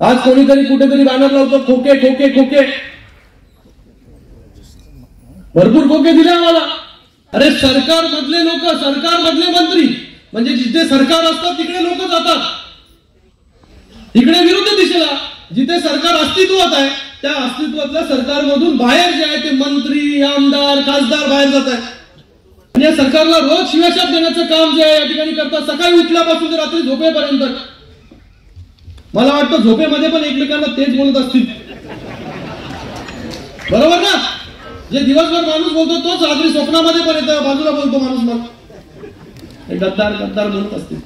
आज कोणीतरी कुठेतरी बॅनर लावतो खोके खोके खोके. भरपूर खोके दिले आम्हाला. अरे सरकार मधले लोक सरकार मधले मंत्री. म्हणजे जिथे सरकार असतात तिकडे लोक जातात. इकडे विरुद्ध दिशेला. जिथे सरकार अस्तित्वात आहे त्या अस्तित्वातल्या सरकारमधून बाहेर जे आहे ते मंत्री आमदार खासदार बाहेर जात आहे या सरकारला रोज शिवाशाप देण्याचं काम जे आहे या ठिकाणी करतात. सकाळी उठल्यापासून ते रात्री झोपेपर्यंत. मला वाटतं झोपेमध्ये पण एकमेकांना तेच बोलत असतील. बरोबर ना? जे दिवसभर माणूस बोलतो तोच रात्री स्वप्नामध्ये पण येतो बाजूला बोलतो माणूस मग. हे गद्दार गद्दार बोलत असतील.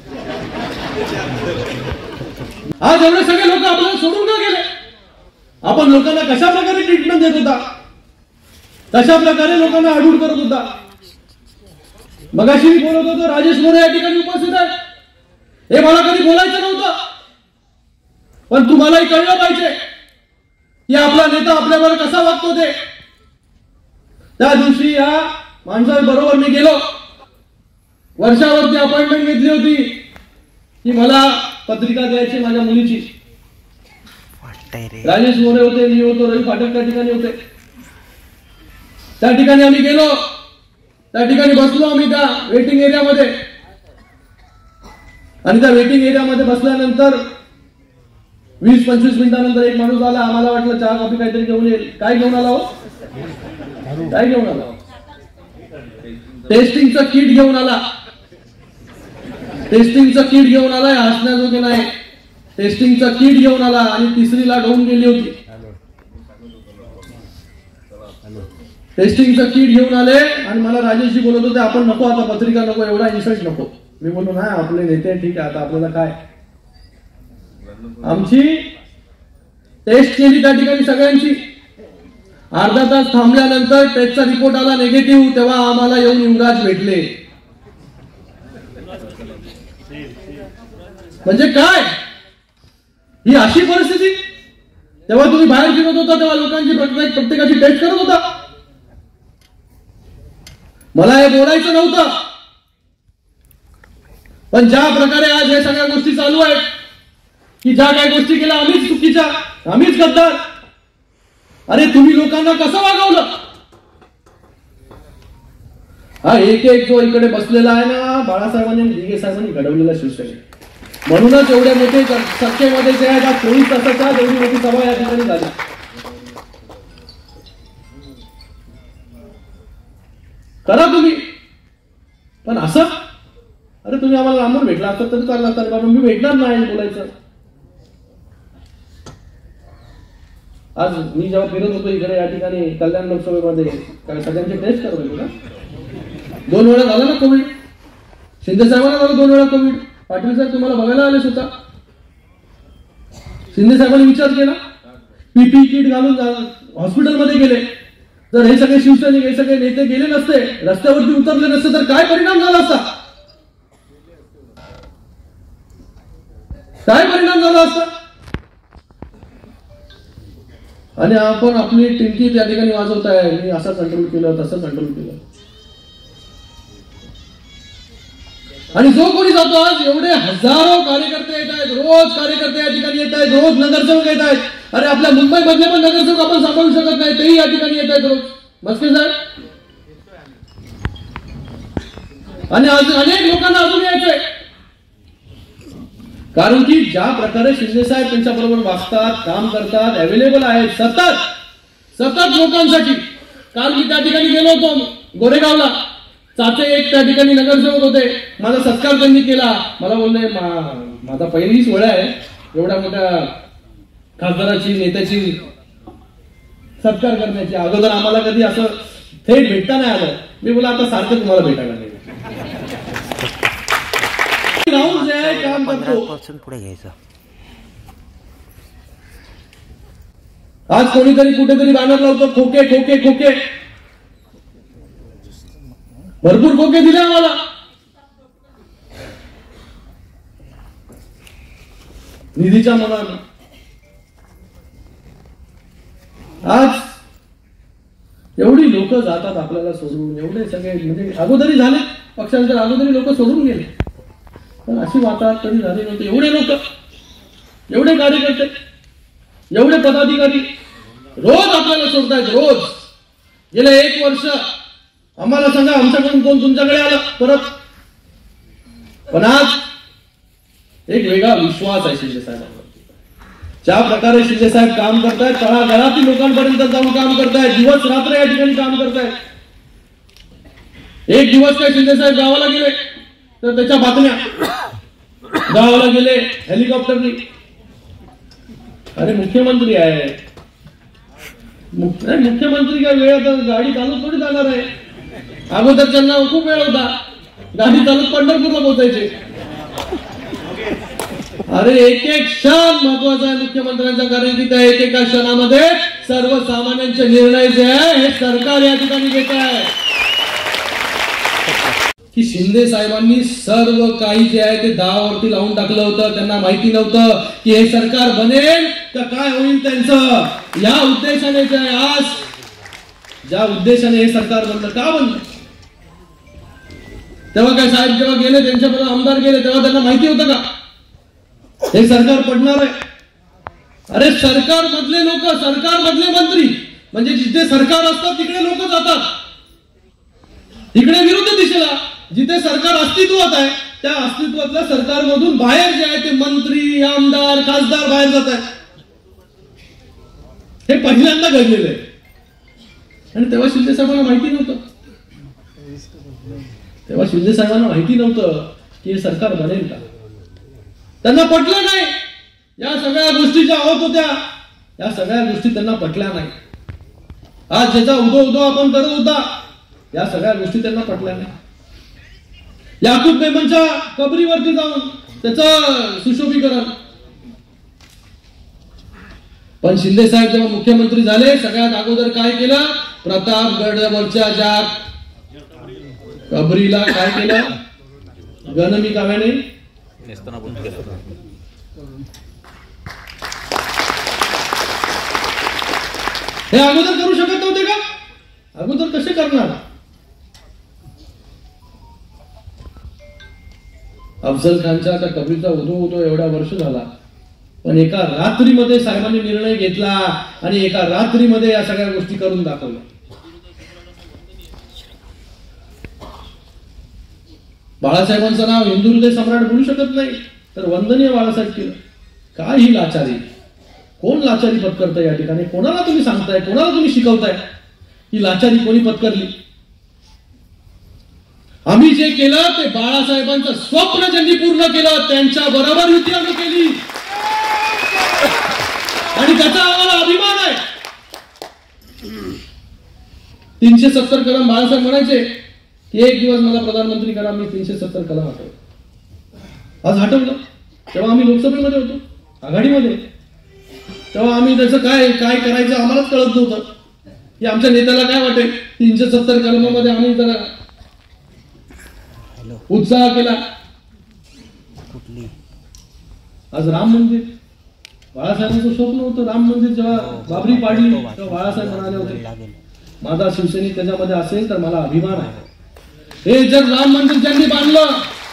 आज एवढे सगळे लोक आपल्याला सोडून का गेले? आपण लोकांना कशा प्रकारे ट्रीटमेंट देत होता? कशा प्रकारे लोकांना अडूड करत होता? मगाशी मी बोलत होतो राजेश मोरे या ठिकाणी उपस्थित आहे हे मला कधी बोलायचं नव्हतं. पण तुम्हालाही कळलं पाहिजे. की आपला नेता आपल्याबरोबर कसा वागतो ते. त्या दिवशी या माणसाबरोबर मी गेलो. वर्षावरती अपॉइंटमेंट घेतली होती. की मला पत्रिका द्यायची माझ्या मुलीची. राजेश मोरे होते मी होतो रवी पाठक त्या ठिकाणी होते. त्या ठिकाणी आम्ही गेलो. त्या ठिकाणी बसलो आम्ही त्या वेटिंग एरियामध्ये आणि त्या वेटिंग एरियामध्ये बसल्यानंतर वीस पंचवीस मिनिटानंतर एक माणूस आला आम्हाला वाटलं चहा कॉफी काहीतरी घेऊन येईल. काय घेऊन आला हो? काय घेऊन आला हो? टेस्टिंगचं किट घेऊन आला. टेस्टिंगचं किट घेऊन आलाय हसण्याजोगे नाही. टेस्टिंगचं किट घेऊन आला आणि तिसरीला होऊन गेली होती. टेस्टिंगचं किट घेऊन आले आणि मला राजेशजी बोलत होते आपण नको आता पत्रिका नको एवढा इन्सल्ट नको. मी बोललो नाही आपले नेते ठीक आहे आता आपल्याला काय आमची टेस्ट केली त्या ठिकाणी सगळ्यांची. अर्धा तास थांबल्यानंतर टेस्टचा रिपोर्ट आला निगेटिव्ह तेव्हा आम्हाला येऊन युवराज भेटले. म्हणजे काय? ही अशी परिस्थिती? तेव्हा तुम्ही बाहेर फिरत होता तेव्हा लोकांची प्रत्येक प्रत्येकाची टेस्ट करत होता. मला हे बोलायचं नव्हतं. पण ज्या प्रकारे आज हे सगळ्या गोष्टी चालू आहेत की ज्या काही गोष्टी केल्या आम्हीच चुकीच्या आम्हीच गद्दार. अरे तुम्ही लोकांना कसं वागवलं? हा एक एक जो इकडे बसलेला आहे ना बाळासाहेबांनी दिगे साहेबांनी घडवलेला शिवसेना. म्हणूनच एवढे मोठे सत्तेमध्ये जे आहे त्या चोवीस तासाच्या एवढी मोठी सभा या ठिकाणी झाली. करा तुम्ही. पण असं? अरे तुम्ही आम्हाला लांबून भेटला असं तरी चालला असतात कारण मी भेटणार नाही बोलायचं. आज मी जेव्हा फिरत होतो इकडे या ठिकाणी कल्याण लोकसभेमध्ये सगळ्यांचे टेस्ट करत होते का दोन वेळा झाला ना कोविड शिंदे साहेबांना झालं दोन वेळा कोविड पाटील साहेब तुम्हाला बघायला आले सुद्धा. शिंदे साहेबांनी विचार केला. पीपी किट घालून हॉस्पिटलमध्ये गेले. जर हे सगळे शिवसैनिक हे सगळे नेते गेले नसते रस्त्यावरती उतरले नसते तर काय परिणाम झाला असता? काय परिणाम झाला असता? आणि आपण आपली टिंकी त्या ठिकाणी वाजवताय मी असं कंट्रोल केलं तसं कंट्रोल केलं. आणि जो कोणी जातो आज एवढे हजारो कार्यकर्ते येत आहेत. रोज कार्यकर्ते या ठिकाणी येत आहेत रोज नगरसेवक येत आहेत. अरे आपल्या मुंबई मधले पण नगरसेवक आपण सांभाळू शकत नाही तेही या ठिकाणी येत आहेत रोज. मस्के साहेब? आणि अजून अनेक लोकांना अजून यायचंय. कारण की ज्या प्रकारे शिंदे साहेब त्यांच्या बरोबर वागतात काम करतात अवेलेबल आहेत सतत सतत लोकांसाठी. काल मी त्या ठिकाणी गेलो होतो गोरेगावला. चाचे एक त्या ठिकाणी नगरसेवक होते. माझा सत्कार त्यांनी केला. मला बोलले माझा पहिलीच वेळ आहे. एवढ्या मोठ्या खासदाराची नेत्याची सत्कार करण्याची अगोदर आम्हाला कधी असं थेट भेटता नाही आलं. मी बोला आता सारखं तुम्हाला भेटायला नाही राहून जे आहे काम पंधरा पुढे घ्यायचं. आज कोणीतरी कुठेतरी बॅनर लावतो खोके खोके खोके. भरपूर खोके दिले आम्हाला. निधीच्या मनानं. आज एवढी लोक जातात आपल्याला सोडून एवढे सगळे म्हणजे अगोदरी झाले पक्षांतर अगोदरी लोक सोडून गेले. पण अशी वातावरण कधी झाली नव्हती. एवढे लोक एवढे कार्यकर्ते एवढे पदाधिकारी रोज आपल्याला सोडतायत रोज. गेले एक वर्ष आम्हाला सांगा आमच्याकडून कोण तुमच्याकडे आला? परत. पण आज एक वेगळा विश्वास आहे शिंदे साहेबांवरती. ज्या प्रकारे शिंदे साहेब काम करतायत तळागाळातील लोकांपर्यंत जाऊन काम करतायत दिवस रात्र या ठिकाणी काम करतायत. एक दिवस काय शिंदे साहेब गावाला गेले? तर त्याच्या बातम्या. गावाला गेले हेलिकॉप्टरने अरे मुख्यमंत्री आहे. मुख्यमंत्री काय वेळ आता गाडी चालू थोडी जाणार आहे. अगोदर त्यांना खूप वेळ होता. गाडी चालू पंढरपूरला पोहोचायचे. अरे एक एक क्षण महत्त्वाचा आहे मुख्यमंत्र्यांचा कारण की त्या एकेका क्षणामध्ये सर्वसामान्यांचे निर्णय जे आहे हे सरकार या ठिकाणी घेत आहे. की शिंदे साहेबांनी सर्व काही जे आहे ते दहावरती लावून टाकलं होतं. त्यांना माहिती नव्हतं की हे सरकार बनेल तर काय होईल त्यांचं? या उद्देशाने जे आहे आज ज्या उद्देशाने हे सरकार बनलं का बनलं? तेव्हा काय साहेब जेव्हा गेले त्यांच्याबरोबर आमदार गेले तेव्हा त्यांना माहिती होतं का? हे सरकार पडणार आहे. अरे सरकार मधले लोक सरकार मधले मंत्री. म्हणजे जिथे सरकार असतात तिकडे लोक जातात. इकडे विरुद्ध दिशेला. जिथे सरकार अस्तित्वात आहे त्या अस्तित्वातल्या सरकारमधून बाहेर जे आहे ते मंत्री आमदार खासदार बाहेर जात आहेत. हे पहिल्यांदा घडलेलं आहे. आणि तेव्हा शिंदे साहेबांना माहिती नव्हतं. तेव्हा शिंदे साहेबांना माहिती नव्हतं की हे सरकार बनेल का? त्यांना पटलं नाही. या सगळ्या गोष्टी ज्या होत होत्या या सगळ्या गोष्टी त्यांना पटल्या नाही. आज ज्याचा उदो उदो आपण करत होता या सगळ्या गोष्टी त्यांना पटल्या नाही. याकूब मेमनच्या कबरीवरती जाऊन त्याचं सुशोभीकरण. पण शिंदे साहेब जेव्हा मुख्यमंत्री झाले सगळ्यात अगोदर काय केलं? प्रतापगडवरच्या ज्या कबरीला काय केलं? गणमी काव्याने हे अगोदर करू शकत नव्हते का? अगोदर कसे करणार? अफजल खानच्या त्या कबीरचा उदो उदो एवढा वर्ष झाला. पण एका रात्रीमध्ये साहेबांनी निर्णय घेतला आणि एका रात्रीमध्ये या सगळ्या गोष्टी करून दाखवल्या. बाळासाहेबांचं नाव हिंदू हृदय सम्राट बोलू शकत नाही. तर वंदनीय बाळासाहेब केलं काय ही लाचारी. कोण लाचारी पत्करताय या ठिकाणी? कोणाला तुम्ही सांगताय? कोणाला तुम्ही शिकवताय? ही लाचारी कोणी पत्करली? आम्ही जे केलं ते बाळासाहेबांचं स्वप्न ज्यांनी पूर्ण केलं त्यांच्या बरोबर युती आम्ही केली. आणि त्याचा आम्हाला अभिमान आहे. तीनशे सत्तर कलम बाळासाहेब म्हणायचे एक दिवस मला प्रधानमंत्री करा मी तीनशे सत्तर कलम हटवलं आज हटवलं. तेव्हा आम्ही लोकसभेमध्ये होतो आघाडीमध्ये. तेव्हा आम्ही त्याचं काय काय करायचं आम्हालाच कळत नव्हतं. की आमच्या नेत्याला काय वाटेल? तीनशे सत्तर कलमामध्ये आम्ही जरा उत्साह केला. कुठली? आज राम मंदिर. बाळासाहेबांचं स्वप्न होतं राम मंदिर जेव्हा बाबरी पाडली तेव्हा बाळासाहेब म्हणाले होते माझा शिवसैनिक त्याच्यामध्ये असेल तर मला अभिमान आहे. हे जर राम मंदिर ज्यांनी बांधलं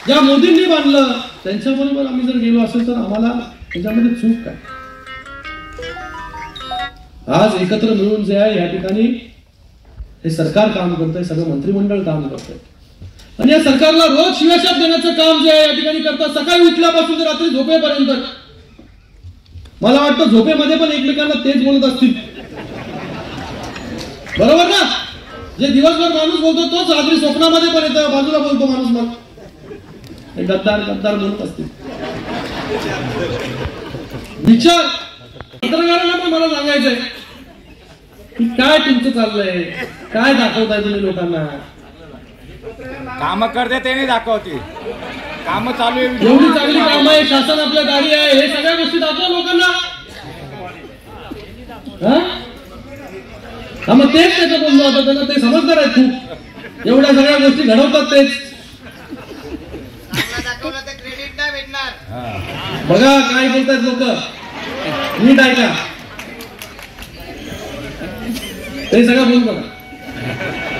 ज्या मोदींनी बांधलं त्यांच्याबरोबर आम्ही जर गेलो असेल तर आम्हाला त्याच्यामध्ये चूक काय? आज एकत्र मिळून जे आहे या ठिकाणी हे सरकार काम करतंय सगळं मंत्रिमंडळ काम करतंय. आणि या सरकारला रोज शिवाशाप देण्याचं काम जे आहे या ठिकाणी करतात सकाळी उठल्यापासून ते रात्री झोपेपर्यंत. मला वाटतं झोपेमध्ये पण एकमेकांना तेच बोलत असतील. बरोबर ना? जे दिवसभर माणूस बोलतो तोच रात्री स्वप्नामध्ये पण येतो बाजूला बोलतो माणूस मग. हे गद्दार गद्दार बोलत असतील. विचार. पत्रकारांना पण मला सांगायचंय की काय तुमचं चाललंय? काय दाखवताय तुम्ही लोकांना? काम करते ते नाही दाखवते. काम चालू आहे एवढी चांगली काम आहे शासन आपल्या गाडी आहे हे सगळ्या गोष्टी दाखवा लोकांना. हा? मग तेच त्याचं बोललो आता त्यांना ते समजणार आहेत खूप. एवढ्या सगळ्या गोष्टी घडवतात तेच. बघा काय बोलतात लोक. नीट ऐका. ते सगळं बोल बघा.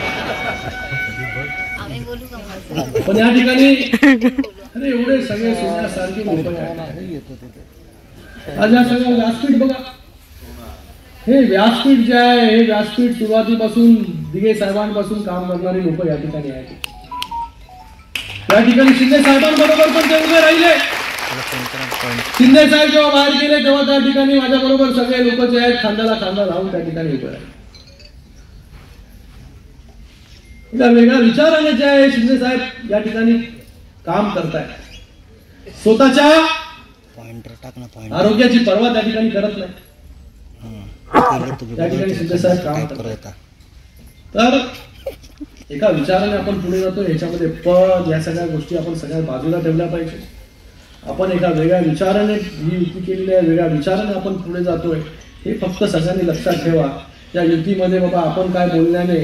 पण या ठिकाणी अरे एवढे सगळे सोन्यासारखे लोक आज या सगळ्या व्यासपीठ बघा. हे व्यासपीठ जे आहे हे व्यासपीठ सुरुवातीपासून दिगे साहेबांपासून काम करणारे लोक या ठिकाणी आहेत. या ठिकाणी शिंदे साहेबांबरोबर पण ते उभे राहिले. शिंदे साहेब जेव्हा बाहेर गेले तेव्हा त्या ठिकाणी माझ्या बरोबर सगळे लोक जे आहेत खांद्याला खांदा लावून त्या ठिकाणी उभे राहिले. एका वेगळ्या विचाराने जे आहे शिंदे साहेब या ठिकाणी काम करताय स्वतःच्या आरोग्याची पर्वा त्या ठिकाणी करत नाही. त्या ठिकाणी शिंदे साहेब काम. करत तर एका विचाराने आपण पुढे जातो याच्यामध्ये पद या सगळ्या गोष्टी आपण सगळ्या बाजूला ठेवल्या पाहिजे. आपण एका वेगळ्या विचाराने ही युती केलेली आहे वेगळ्या विचाराने आपण पुढे जातोय. हे फक्त सगळ्यांनी लक्षात ठेवा. या युतीमध्ये बाबा आपण काय बोलण्याने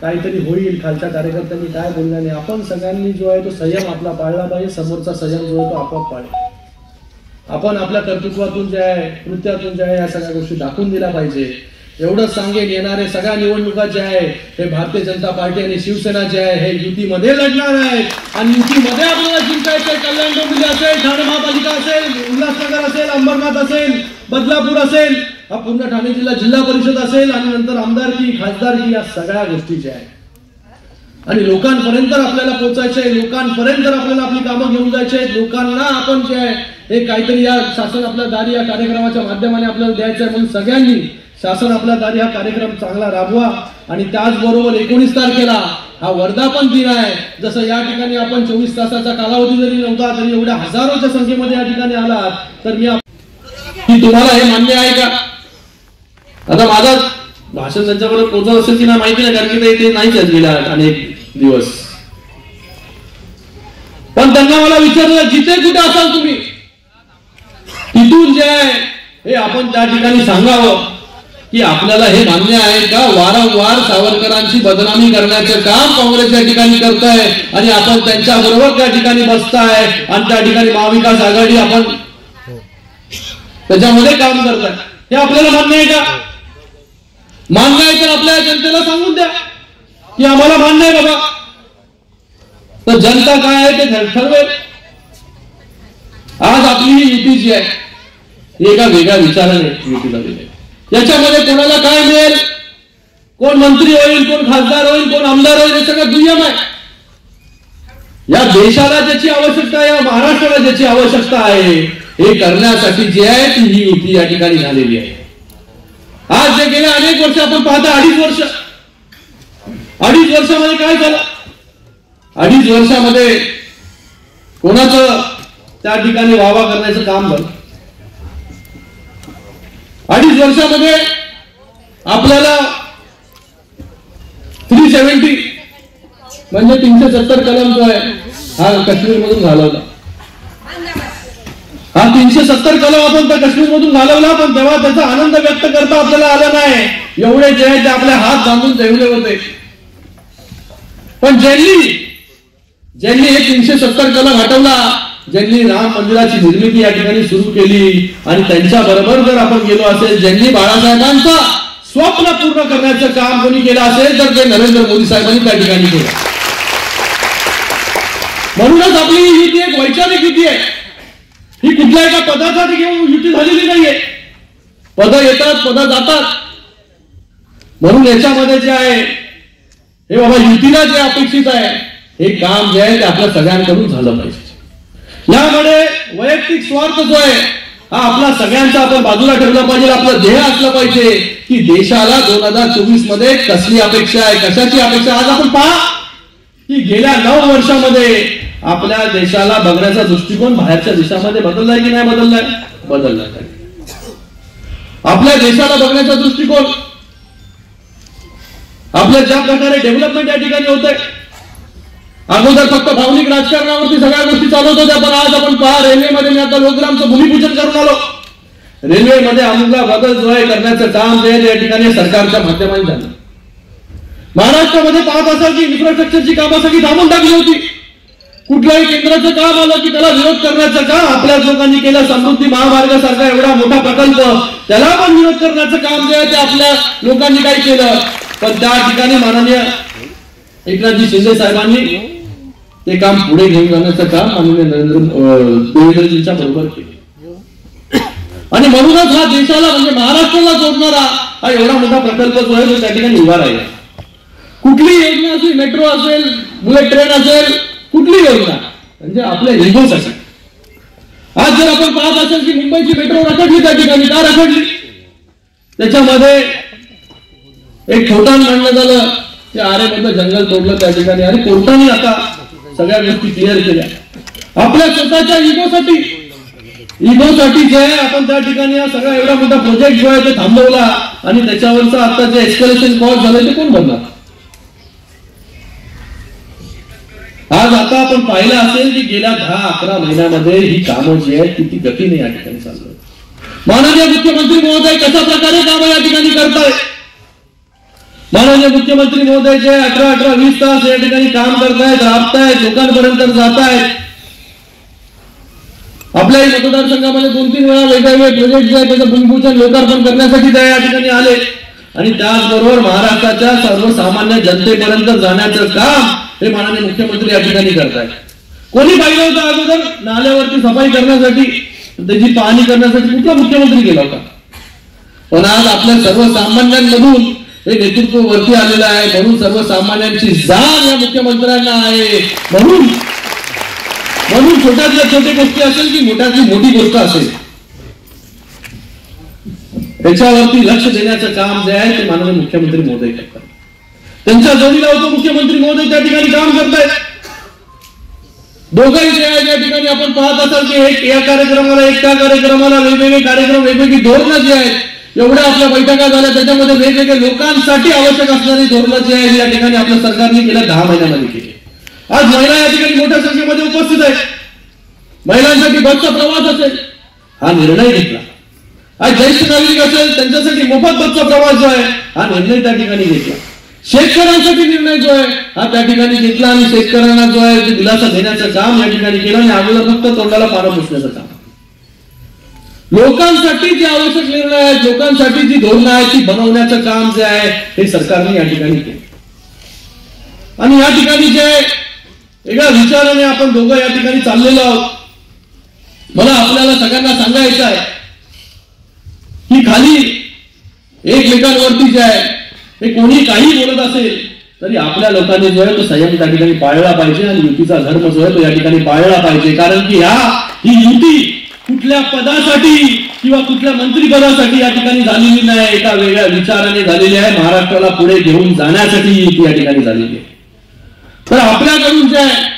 काहीतरी होईल खालच्या कार्यकर्त्यांनी काय बोलण्याने आपण सगळ्यांनी जो आहे तो संयम आपला पाळला पाहिजे समोरचा संयम जो आहे तो आपोआप पाळेल. आपण आपल्या कर्तृत्वातून जे आहे कृत्यातून जे आहे या सगळ्या गोष्टी दाखवून दिल्या पाहिजे. एवढंच सांगेन येणारे सगळ्या निवडणुका जे आहे हे भारतीय जनता पार्टी आणि शिवसेना जे आहे हे युतीमध्ये लढणार आहेत. आणि युतीमध्ये आपल्याला जिंकायचं कल्याण डोंबिवली असेल ठाणे महापालिका असेल उल्हासनगर असेल अंबरनाथ असेल बदलापूर असेल हा पूर्ण ठाणे जिल्हा जिल्हा परिषद असेल आणि नंतर आमदारकी खासदारकी या सगळ्या गोष्टी ज्या आहेत आणि लोकांपर्यंत आपल्याला पोहोचायचे आहे लोकांपर्यंत आपल्याला आपली कामं घेऊन जायचे आहेत लोकांना आपण जे आहे हे काहीतरी या शासन आपल्या दारी या कार्यक्रमाच्या माध्यमाने आपल्याला द्यायचं आहे म्हणून सगळ्यांनी शासन आपल्या दारी हा कार्यक्रम चांगला राबवा. आणि त्याचबरोबर एकोणीस तारखेला हा वर्धापन दिन आहे. जसं या ठिकाणी आपण चोवीस तासाचा कालावधी जरी नव्हता तरी एवढ्या हजारोच्या संख्येमध्ये या ठिकाणी आलात तर मी तुम्हाला हे मान्य आहे का? आता माझा भाषण त्यांच्याबरोबर पोहोचत असेल की नाही माहिती नाही कारण की ते इथे नाहीच आहेत गेल्या अनेक दिवस. पण त्यांना मला विचारलं जिथे कुठे असाल तुम्ही? तिथून जे आहे हे आपण त्या ठिकाणी सांगावं की आपल्याला हे मान्य आहे का? वारंवार सावरकरांची बदनामी करण्याचं काम काँग्रेस या ठिकाणी करत आहे आणि आपण त्यांच्या बरोबर त्या ठिकाणी बसताय आणि त्या ठिकाणी महाविकास आघाडी आपण त्याच्यामध्ये काम करताय. हे आपल्याला मान्य आहे का? मान्य आहे तर आपल्या जनतेला सांगून द्या. की आम्हाला मान्य आहे बाबा. तर जनता काय आहे ते ठरवेल. आज आपली ही युती जी आहे एका वेगळ्या विचाराने युतीला झालेली याच्यामध्ये कोणाला काय मिळेल? कोण मंत्री होईल कोण खासदार होईल कोण आमदार होईल हे सगळं दुय्यम आहे. या देशाला ज्याची आवश्यकता या महाराष्ट्राला ज्याची आवश्यकता आहे हे करण्यासाठी जे आहे ती ही युती या ठिकाणी झालेली आहे. आज जे गेल्या अनेक वर्ष आपण पाहता अडीच वर्ष. अडीच वर्षामध्ये काय झालं? अडीच वर्षामध्ये कोणाचं त्या ठिकाणी वावा करण्याचं काम झालं? अडीच वर्षामध्ये आपल्याला थ्री सेव्हन्टी म्हणजे तीनशे सत्तर कलम जो आहे हा काश्मीर मधून घालवला. हा तीनशे सत्तर कलम आपण त्या काश्मीर मधून घालवला पण तेव्हा त्याचा आनंद व्यक्त करता आपल्याला आला नाही. एवढे जे आहे ते आपले हात बांधून जेवले होते. पण ज्यांनी ज्यांनी हे तीनशे सत्तर कलम हटवला ज्यांनी राम मंदिराची निर्मिती या ठिकाणी सुरू केली आणि त्यांच्या बरोबर जर आपण गेलो असेल ज्यांनी बाळासाहेबांचा स्वप्न पूर्ण करण्याचं काम कोणी केलं असेल तर ते नरेंद्र मोदी साहेबांनी त्या ठिकाणी केलं. म्हणूनच आपली ही ती एक वैचारिक युती आहे. ही कुठल्या एका पदासाठी घेऊन युती झालेली नाहीये. पद येतात पद जातात. म्हणून याच्यामध्ये जे आहे हे बाबा युतीला जे अपेक्षित आहे हे काम जे आहे ते आपल्या सगळ्यांकडून झालं पाहिजे. यामध्ये वैयक्तिक स्वार्थ जो आहे हा आपला सगळ्यांचा आपण बाजूला ठेवला पाहिजे. आपलं ध्येय असलं पाहिजे की देशाला दोन हजार चोवीसमध्ये कसली अपेक्षा आहे कशाची अपेक्षा आज आपण पहा की गेल्या नऊ वर्षामध्ये आपल्या देशाला बघण्याचा दृष्टिकोन बाहेरच्या देशामध्ये बदललाय की नाही बदललाय? बदललाय. आपल्या देशाला बघण्याचा दृष्टिकोन. आपल्या ज्या प्रकारे डेव्हलपमेंट या ठिकाणी होत आहे अगोदर फक्त भावनिक राजकारणावरती सगळ्या गोष्टी चालवत होत्या पण आज आपण पहा रेल्वेमध्ये मी आता लोकग्रामचं भूमिपूजन करून आलो. रेल्वेमध्ये अमुकला बदल जो आहे करण्याचं काम जे ते या ठिकाणी सरकारच्या माध्यमाने झालं. महाराष्ट्रामध्ये पाहत असाल की इन्फ्रास्ट्रक्चरची कामं सगळी थांबून टाकली होती. कुठल्याही केंद्राचं काम आलं की त्याला विरोध करण्याचं काम आपल्याच लोकांनी केलं. समृद्धी महामार्गासारखा एवढा मोठा प्रकल्प त्याला पण विरोध करण्याचं काम जे आहे ते आपल्या लोकांनी काही केलं. पण त्या ठिकाणी माननीय एकनाथजी शिंदे साहेबांनी ते काम पुढे घेऊन जाण्याचं काम माननीय नरेंद्र देवेंद्रजींच्या बरोबर केलं. आणि म्हणूनच हा देशाला म्हणजे महाराष्ट्राला जोडणारा हा एवढा मोठा प्रकल्प जो आहे तो त्या ठिकाणी उभा राहिला. कुठली योजना असेल मेट्रो असेल बुलेट ट्रेन असेल कुठली योजना? म्हणजे आपल्या इगोसाठी आज जर आपण पाहत असेल की मुंबईची मेट्रो रखडली त्या ठिकाणी का रखडली? त्याच्यामध्ये एक छोटा मांडलं झालं की अरे मधलं जंगल तोडलं त्या ठिकाणी. अरे कोर्टाने आता सगळ्या गोष्टी क्लिअर केल्या. आपल्या स्वतःच्या इगोसाठी इगोसाठी जे आहे आपण त्या ठिकाणी हा सगळा एवढा मोठा प्रोजेक्ट जो आहे ते थांबवला आणि त्याच्यावरचा आता जे एक्सकलेशन कॉस्ट झालं ते कोण बनणार आज आता आपण पाहिलं असेल की गेल्या दहा अकरा महिन्यामध्ये ही कामं जी आहेत किती गतीने या ठिकाणी चालू आहेत. माननीय मुख्यमंत्री महोदय कशा प्रकारे कामं या ठिकाणी करताय माननीय मुख्यमंत्री महोदय जे अठरा अठरा वीस तास या ठिकाणी काम करतायत राबतायत लोकांपर्यंत जात आहेत आपल्याही मतदारसंघामध्ये दोन तीन वेळा वेगवेगळे प्रोजेक्ट जे आहेत त्याचं भूमिपूजन लोकार्पण करण्यासाठी त्या या ठिकाणी आले. आणि त्याचबरोबर महाराष्ट्राच्या सर्वसामान्य जनतेपर्यंत जाण्याचं काम हे मानाने मुख्यमंत्री या ठिकाणी करतायत कोणी पाहिलं होतं अगोदर नाल्यावरती सफाई करण्यासाठी त्याची पाहणी करण्यासाठी कुठला मुख्यमंत्री गेला होता? पण आज आपल्या सर्वसामान्यांमधून हे नेतृत्व वरती आलेलं आहे म्हणून सर्वसामान्यांची जाण या मुख्यमंत्र्यांना आहे. म्हणून म्हणून छोट्यातल्या छोटी गोष्टी असेल की मोठ्यातली मोठी गोष्ट असेल. त्याच्यावरती लक्ष देण्याचं काम जे आहे ते माननीय मुख्यमंत्री मोदी करतात. त्यांच्या जोडीला उपमुख्यमंत्री महोदय त्या ठिकाणी काम करतायत. दोघंही जे आहे त्या ठिकाणी आपण पाहत असाल की एक या कार्यक्रमाला एक त्या कार्यक्रमाला वेगवेगळे कार्यक्रम वेगवेगळी धोरणं जी आहेत एवढ्या आपल्या बैठका झाल्या त्याच्यामध्ये वेगवेगळ्या लोकांसाठी आवश्यक असणारी धोरणं जी आहेत या ठिकाणी आपल्या सरकारने गेल्या दहा महिन्यामध्ये केली. आज महिला या ठिकाणी मोठ्या संख्येमध्ये उपस्थित आहेत. महिलांसाठी बसचा प्रवास असेल हा निर्णय घेतला. आज ज्येष्ठ नागरिक असेल त्यांच्यासाठी मोफत बसचा प्रवास जो आहे हा निर्णय त्या ठिकाणी घेतला. शेतकऱ्यांसाठी निर्णय जो आहे हा त्या ठिकाणी घेतला आणि शेतकऱ्यांना जो आहे ते दिलासा देण्याचं काम या ठिकाणी केलं आणि अगोदर फक्त तोंडाला पारा पुसण्याचं काम. लोकांसाठी जे आवश्यक निर्णय आहेत लोकांसाठी जी धोरणं आहेत ती बनवण्याचं काम जे आहे हे सरकारने या ठिकाणी केलं. आणि या ठिकाणी जे एका विचाराने आपण दोघं या ठिकाणी चाललेलो आहोत. मला आपल्याला सगळ्यांना सांगायचं आहे की खाली एकमेकांवरती जे आहे हे कोणी काही बोलत असेल तरी आपल्या लोकांनी जो आहे तो संयम त्या ठिकाणी पाळला पाहिजे आणि युतीचा धर्म जो आहे तो या ठिकाणी पाळला पाहिजे. कारण की ह्या ही युती कुठल्या पदासाठी किंवा कुठल्या मंत्रीपदासाठी या ठिकाणी झालेली नाही एका वेगळ्या विचाराने झालेली आहे. महाराष्ट्राला पुढे घेऊन जाण्यासाठी युती या ठिकाणी झालेली आहे. तर आपल्याकडून जे आहे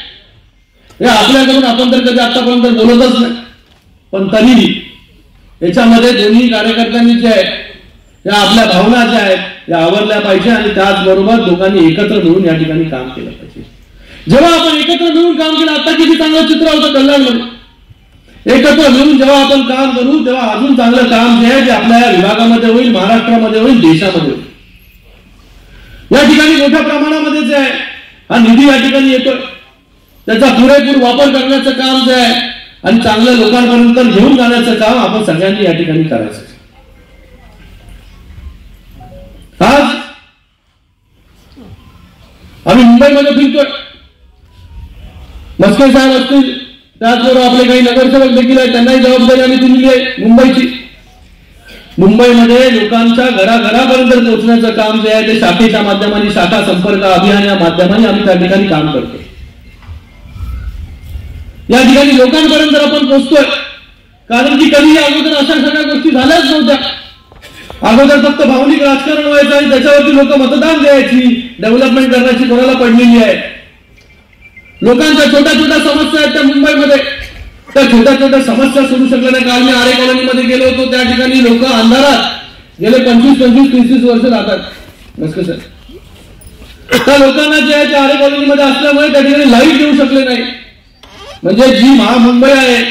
आपल्याकडून आपण तर कधी आतापर्यंत बोलतच नाही. पण तरी याच्यामध्ये दोन्ही कार्यकर्त्यांनी जे आहे या आपल्या भावना ज्या आहेत या आवरल्या पाहिजे आणि त्याचबरोबर दोघांनी एकत्र मिळून या ठिकाणी काम केलं पाहिजे. जेव्हा आपण एकत्र मिळून काम केलं आता किती चांगलं चित्र होतं कल्याणमध्ये. एकत्र मिळून जेव्हा आपण काम करू तेव्हा अजून चांगलं काम जे आहे ते आपल्या या विभागामध्ये होईल महाराष्ट्रामध्ये होईल देशामध्ये होईल. या ठिकाणी मोठ्या प्रमाणामध्ये जे आहे हा निधी या ठिकाणी येतोय. त्याचा पुरेपूर वापर करण्याचं काम जे आहे आणि चांगल्या लोकांपर्यंत घेऊन जाण्याचं काम आपण सगळ्यांनी या ठिकाणी करायचं आज आम्ही मुंबईमध्ये फिरतोय. मस्के साहेब असतील त्याचबरोबर आपले काही नगरसेवक देखील आहेत त्यांनाही जबाबदारी आम्ही दिलेली आहे मुंबईची. मुंबईमध्ये लोकांच्या घराघरापर्यंत पोहोचण्याचं काम जे आहे ते शाखेच्या माध्यमाने शाखा संपर्क अभियान या माध्यमाने आम्ही त्या ठिकाणी काम करतो या ठिकाणी लोकांपर्यंत आपण पोहोचतोय. कारण की कधी अगोदर अशा सगळ्या गोष्टी झाल्याच नव्हत्या. अगोदर फक्त भावनिक राजकारण व्हायचं आणि त्याच्यावरती लोक मतदान द्यायची. डेव्हलपमेंट करण्याची कोणाला पडलेली आहे? लोकांच्या छोट्या छोट्या समस्या आहेत त्या मुंबईमध्ये. त्या छोट्या छोट्या समस्या सोडू शकल्या नाही. काल मी आरे कॉलनीमध्ये गेलो होतो. त्या ठिकाणी लोक अंधारात गेले पंचवीस पंचवीस तीस तीस वर्ष राहतात. नसतं सर. त्या लोकांना जे आहे ते आरे कॉलनीमध्ये असल्यामुळे त्या ठिकाणी लाइट देऊ शकले नाही. म्हणजे जी महामुंबई आहे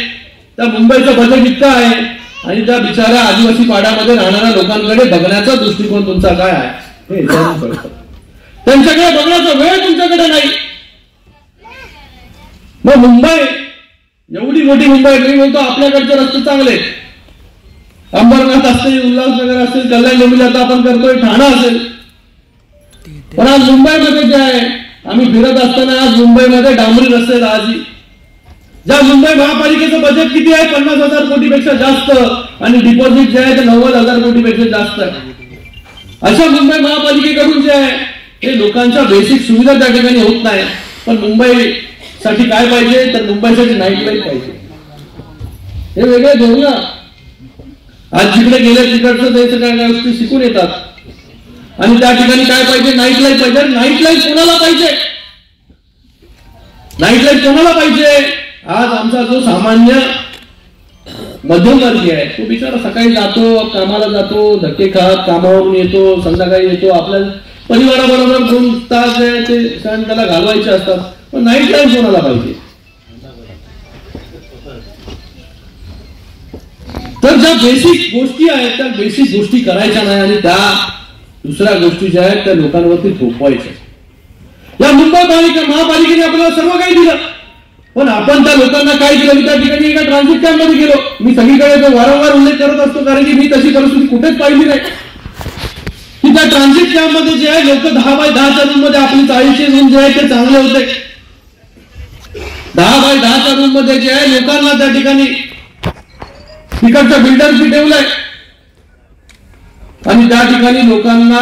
त्या मुंबईचं बजेट इतकं आहे आणि त्या बिचाऱ्या आदिवासी पाड्यामध्ये राहणाऱ्या लोकांकडे बघण्याचा दृष्टिकोन तुमचा काय आहे? हे त्यांच्याकडे बघण्याचा वेळ तुमच्याकडे नाही. मग मुंबई एवढी मोठी मुंबई मी म्हणतो आपल्याकडचे रस्ते चांगले. अंबरनाथ असतील उल्हासनगर असतील कल्याण डोंबिवली आता आपण करतोय ठाणा असेल. पण आज मुंबईमध्ये जे आहे आम्ही फिरत असताना आज मुंबईमध्ये डांबरी रस्ते आहेत ज्या मुंबई महापालिकेचं बजेट किती आहे? पन्नास हजार कोटीपेक्षा जास्त. आणि डिपॉझिट जे आहे ते नव्वद हजार कोटीपेक्षा जास्त आहे. अशा मुंबई महापालिकेकडून जे आहे हे लोकांच्या बेसिक सुविधा त्या ठिकाणी होत नाही. पण मुंबई साठी काय पाहिजे? तर मुंबईसाठी नाईट लाईफ पाहिजे. हे वेगळे धोरण आज जिकडे गेले तिकडचं त्याचं काय काय गोष्टी शिकून येतात. आणि त्या ठिकाणी काय पाहिजे? नाईट लाईफ पाहिजे. नाईट लाईफ कोणाला पाहिजे? नाईट लाईफ कोणाला पाहिजे? आज आमचा जो सामान्य मध्यमवर्गीय आहे तो बिचारा सकाळी जातो कामाला जातो धक्के खात कामावरून येतो संध्याकाळी येतो आपल्या परिवाराबरोबर दोन तास जे ते सण त्याला घालवायचे असतात पण नाईट टाईम कोणाला पाहिजे? तर ज्या बेसिक गोष्टी आहेत त्या बेसिक गोष्टी करायच्या नाही आणि त्या दुसऱ्या गोष्टी ज्या आहेत त्या लोकांवरती थोपवायच्या. या मुंबई पालिका महापालिकेने आपल्याला सर्व काही दिलं. पण आपण त्या लोकांना काय केलं मी त्या ठिकाणी एका ट्रान्झिट कॅम्पमध्ये गेलो. मी सगळीकडे तो वारंवार उल्लेख करत असतो कारण की मी तशी परिस्थिती कुठेच पाहिली नाही. की त्या ट्रान्झिट कॅम्पमध्ये जे आहे लोक दहा बाय दहाच्या रूममध्ये आपली चाळीसचे रूम जे आहे ते चांगले होते. दहा बाय दहाच्या रूममध्ये जे आहे लोकांना त्या ठिकाणी तिकडचं बिल्डरशी ठेवलंय. आणि त्या ठिकाणी लोकांना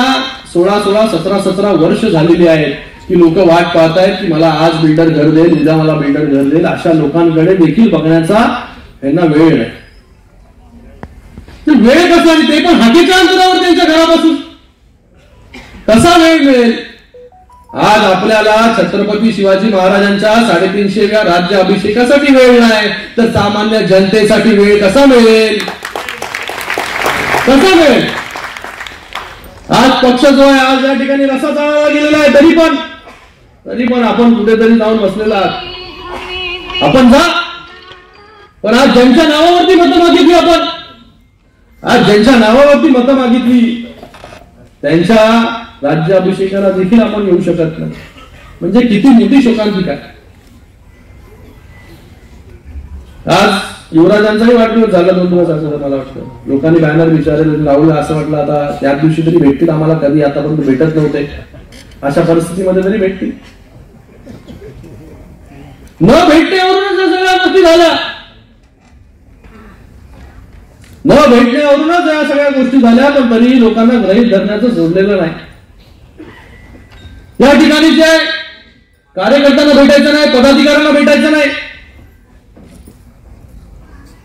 सोळा सोळा सतरा सतरा वर्ष झालेली आहेत. की लोक वाट पाहतायत की मला आज बिल्डर घर देईल उद्या मला बिल्डर घर देईल अशा लोकांकडे देखील बघण्याचा यांना वेळ नाही वेळ कसा आणि ते पण हाकेच्या अंतरावर त्यांच्या घरापासून. कसा वेळ मिळेल. आज आपल्याला छत्रपती शिवाजी महाराजांच्या साडेतीनशेव्या राज्य अभिषेकासाठी वेळ नाही. तर सामान्य जनतेसाठी वेळ कसा मिळेल? कसा मिळेल? आज पक्ष जो आहे आज या ठिकाणी रसा चालवला गेलेला आहे तरी पण तरी पण आपण कुठेतरी जाऊन बसलेला आहात. आपण जा. पण आज ज्यांच्या नावावरती मतं मागितली आपण आज ज्यांच्या नावावरती मतं मागितली त्यांच्या राज्याभिषेकाला देखील आपण येऊ शकत नाही. म्हणजे किती मोठी शोकांतिका काय? आज युवराजांचाही वाढदिवस झाला दोन दिवस असं मला वाटतं. लोकांनी बॅनर विचारले लावलं असं वाटलं आता त्याच दिवशी तरी भेटतील आम्हाला कधी आतापर्यंत भेटत नव्हते. अशा परिस्थितीमध्ये तरी भेटतील. न भेटण्यावरूनच या सगळ्या गोष्टी झाल्या न भेटण्यावरूनच या सगळ्या गोष्टी झाल्या पण तरीही लोकांना ग्रहित धरण्याचं सोडलेलं नाही. या ठिकाणी जे कार्यकर्त्यांना भेटायचं नाही पदाधिकाऱ्यांना भेटायचं नाही.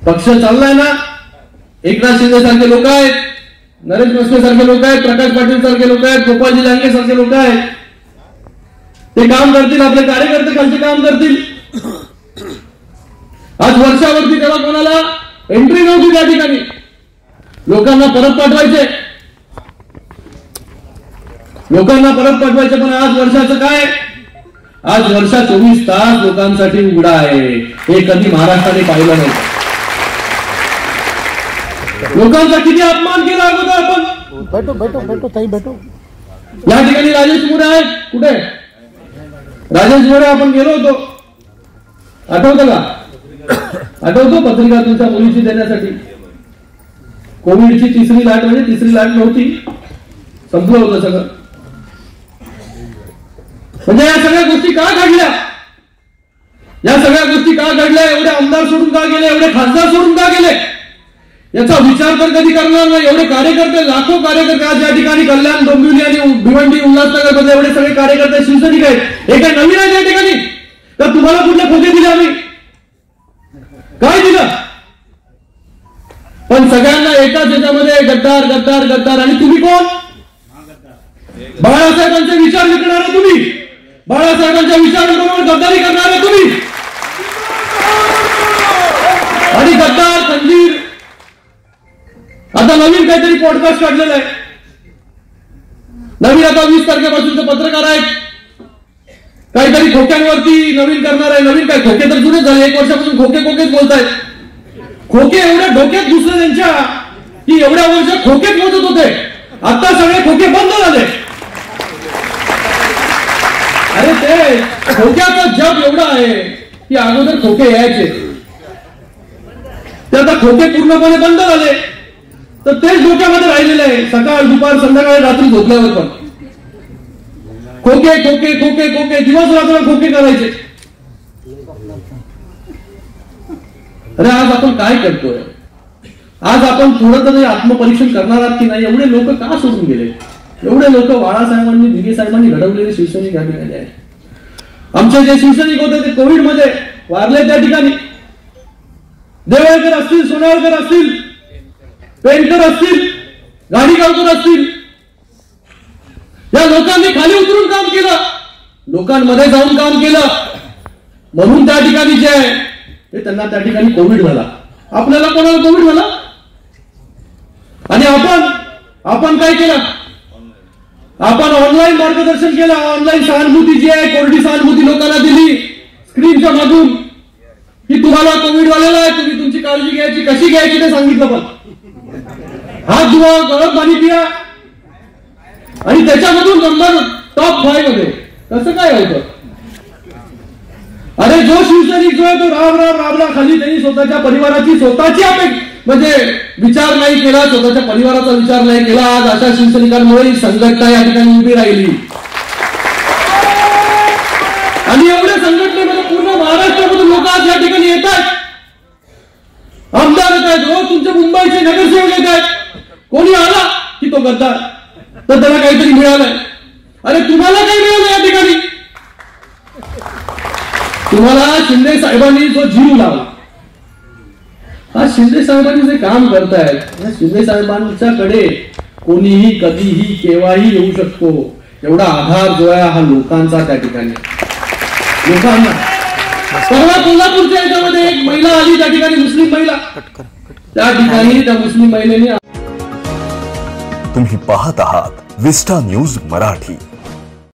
पक्ष चाललाय ना? एकनाथ शिंदे सारखे लोक आहेत. नरेश मस्के सारखे लोक आहेत प्रकाश पाटील सारखे लोक आहेत गोपालजी लांगे सारखे लोक आहेत. ते काम करतील आपले कार्यकर्ते खालचे काम करतील. आज वर्षावरती तेव्हा कोणाला एंट्री नव्हती त्या ठिकाणी. लोकांना परत पाठवायचे. लोकांना परत पाठवायचे पण आज वर्षाचं काय? आज वर्षा चोवीस तास लोकांसाठी उघडा आहे. हे कधी महाराष्ट्राने पाहिलं नाही. लोकांचा किती अपमान केला अगोदर आपण? बैठो बैठो बैठो ताई बैठो. या ठिकाणी राजेश मोरे आहेत. कुठे? राजेश मोरे आपण गेलो होतो. आठवतं का? आठवतो पत्रिका तुमच्या मुलीची देण्यासाठी. कोविडची तिसरी लाट म्हणजे तिसरी लाट नव्हती. संपलं होतं सगळं. म्हणजे या सगळ्या गोष्टी का घडल्या? या सगळ्या गोष्टी का घडल्या? एवढे आमदार सोडून का गेले? एवढे खासदार सोडून का गेले? याचा विचार तर कधी करणार नाही. एवढे कार्यकर्ते लाखो कार्यकर्ते आज या ठिकाणी कल्याण डोंबिवली आणि भिवंडी उल्हासनगरमध्ये एवढे सगळे कार्यकर्ते शिवसैनिक आहेत. हे काय नवीन आहे या ठिकाणी. तर तुम्हाला कुठले खोके दिले आम्ही? काय दिलं? पण सगळ्यांना एकाच याच्यामध्ये गद्दार गद्दार गद्दार. आणि तुम्ही कोण? बाळासाहेबांचे विचार विकणारे तुम्ही. बाळासाहेबांच्या विचारांबरोबर गद्दारी करणारे तुम्ही. आणि गद्दार खंजीर आता नवीन काहीतरी पॉडकास्ट काढलेलं आहे. नवीन आता वीस तारखेपासून पत्रकार आहेत. काहीतरी खोक्यांवरती नवीन करणार आहे. नवीन काय खोके तर जुने झाले. एक वर्षापासून खोके खोकेच बोलतायत. खोके एवढ्या डोक्यात घुसले त्यांच्या की एवढ्या वर्ष खोकेच मोजत होते. आता सगळे खोके बंद झाले. अरे ते खोक्याचा जग एवढा आहे की अगोदर खोके यायचे. ते आता खोके पूर्णपणे बंद झाले. तर तेच डोक्यामध्ये राहिलेलं आहे. सकाळ दुपार संध्याकाळी रात्री झोपल्यावर पण. खोके खोके खोके खोके. दिवस रात्र खोके करायचे. अरे आज आपण काय करतोय? आज आपण थोडं तरी आत्मपरीक्षण करणार आहात की नाही? एवढे लोक का सोडून गेले? एवढे लोक बाळासाहेबांनी दिगे साहेबांनी घडवलेले शिवसैनिक या ठिकाणी आहेत आमचे जे शिवसैनिक होते ते कोविडमध्ये वारले त्या ठिकाणी. देवळकर असतील सोनाळकर असतील पेंटर असतील गाडीगावकर असतील या लोकांनी खाली उतरून काम केलं लोकांमध्ये जाऊन काम केलं. म्हणून त्या ठिकाणी जे आहे ते त्यांना त्या ठिकाणी कोविड झाला. आपल्याला कोणाला कोविड झाला? आणि आपण आपण काय केलं? आपण ऑनलाईन मार्गदर्शन केलं. ऑनलाईन सहानुभूती जी आहे कोरडी सहानुभूती लोकांना दिली. स्क्रीनच्या मागून. की तुम्हाला कोविड झालेला आहे तुम्ही तुमची काळजी घ्यायची कशी घ्यायची ते सांगितलं पण. हात धुवा गळत पाणी पिया. आणि त्याच्यामधून नंबर टॉप फाईव्हमध्ये. कसं काय होतं अरे जो शिवसैनिक जो आहे तो राम राम रामला खाली त्यांनी स्वतःच्या परिवाराची स्वतःची अपेक्षा म्हणजे विचार नाही केला स्वतःच्या परिवाराचा विचार नाही केला. आज अशा शिवसैनिकांमुळे ही संघटना या ठिकाणी उभी राहिली. आणि एवढ्या संघटनेमध्ये पूर्ण महाराष्ट्रामधून लोक आज या ठिकाणी येतात. आमदार येत आहेत. रोज तुमचे मुंबईचे नगरसेवक येत आहेत. कोणी आला की तो गद्दार? तर त्याला काहीतरी मिळालंय. अरे तुम्हाला काय मिळालं या ठिकाणी? तुम्हाला शिंदे साहेबांनी जो जीव लावला हा शिंदे साहेबांनी जे काम करतायत या शिंदे साहेबांच्याकडे कोणीही कधीही केव्हाही येऊ शकतो. एवढा आधार जो आहे हा लोकांचा त्या ठिकाणी लोकांना. परवा कोल्हापूरच्या याच्यामध्ये एक महिला आली त्या ठिकाणी मुस्लिम महिला. त्या ठिकाणी त्या मुस्लिम महिलेने तुम्ही पाहत आहात विस्टा न्यूज मराठी.